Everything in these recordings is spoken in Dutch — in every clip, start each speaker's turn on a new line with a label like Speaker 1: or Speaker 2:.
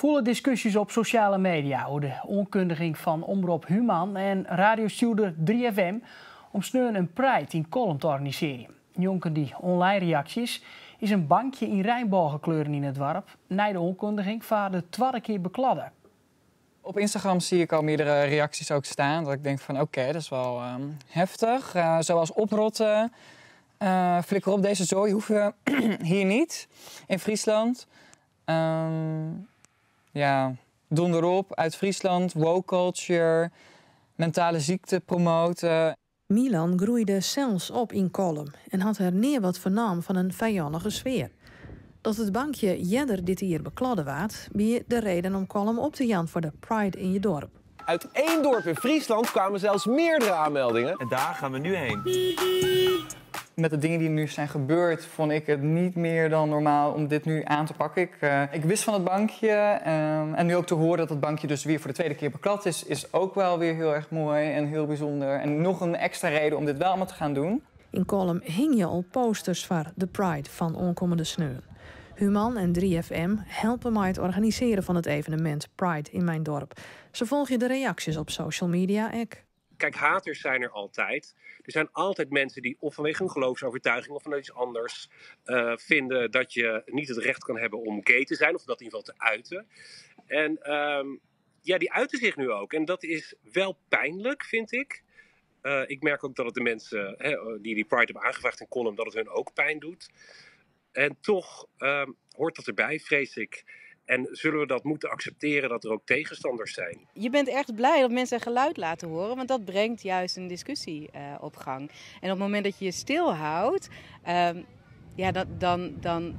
Speaker 1: Volle discussies op sociale media over de onkundiging van Omroep Human en radiostuurder 3FM om sneun een Pride in Kolm te organiseren. Jonken die online reacties is een bankje in rijnbogenkleuren in het dorp. Na de onkundiging vaar de tweede keer bekladden.
Speaker 2: Op Instagram zie ik al meerdere reacties ook staan. Dat ik denk van oké, dat is wel ehm, heftig. Uh, zoals oprotten. Uh, flikker op deze zooi hoeven hier niet. In Friesland. Um, ja, donderop uit Friesland. Woke culture. Mentale ziekte promoten.
Speaker 3: Milan groeide zelfs op in Kolm en had er neer wat vernam van een vijandige sfeer. Dat het bankje jeder dit hier bekladden waard, je de reden om Kolm op te jan voor de Pride in je dorp.
Speaker 4: Uit één dorp in Friesland kwamen zelfs meerdere aanmeldingen.
Speaker 5: En daar gaan we nu heen.
Speaker 2: Met de dingen die nu zijn gebeurd, vond ik het niet meer dan normaal om dit nu aan te pakken. Ik, ik wist van het bankje. Uh, en nu ook te horen dat het bankje dus weer voor de tweede keer beklad is, is ook wel weer heel erg mooi en heel bijzonder. En nog een extra reden om dit wel allemaal te gaan doen.
Speaker 3: In Kolm hing je al posters voor de Pride van onkomende sneeuw. Human en 3FM helpen mij het organiseren van het evenement Pride in mijn dorp. Ze volgen de reacties op social media. Ik.
Speaker 6: Kijk, haters zijn er altijd. Er zijn altijd mensen die of vanwege een geloofsovertuiging of vanuit iets anders uh, vinden dat je niet het recht kan hebben om gay te zijn of dat in ieder geval te uiten. En um, ja, die uiten zich nu ook. En dat is wel pijnlijk, vind ik. Uh, ik merk ook dat het de mensen hè, die die Pride hebben aangevraagd in column, dat het hun ook pijn doet. En toch uh, hoort dat erbij, vrees ik. En zullen we dat moeten accepteren dat er ook tegenstanders zijn?
Speaker 7: Je bent echt blij dat mensen geluid laten horen, want dat brengt juist een discussie uh, op gang. En op het moment dat je je stilhoudt, uh, ja, dan, dan, dan,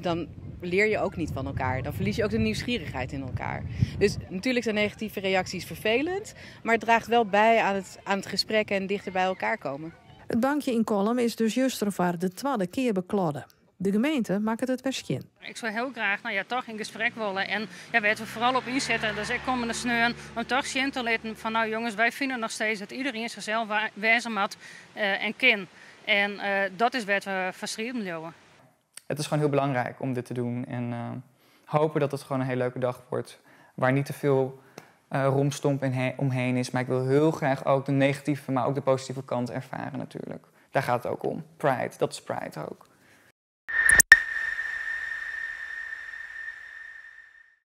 Speaker 7: dan leer je ook niet van elkaar. Dan verlies je ook de nieuwsgierigheid in elkaar. Dus natuurlijk zijn negatieve reacties vervelend, maar het draagt wel bij aan het, aan het gesprek en dichter bij elkaar komen.
Speaker 3: Het bankje in Kolm is dus juist de tweede keer bekladden. De gemeente maakt het het verschil.
Speaker 8: Ik zou heel graag nou ja, toch in gesprek willen. En ja, waar we vooral op inzetten, dus ik kom de sneun om toch zien te laten van nou jongens, wij vinden nog steeds dat iedereen zichzelf wijzen moet uh, en kan. En uh, dat is wat we verschrieben willen.
Speaker 2: Het is gewoon heel belangrijk om dit te doen. En uh, hopen dat het gewoon een hele leuke dag wordt. Waar niet te veel romstomp omheen is. Maar ik wil heel graag ook de negatieve, maar ook de positieve kant ervaren natuurlijk. Daar gaat het ook om. Pride, dat is Pride ook.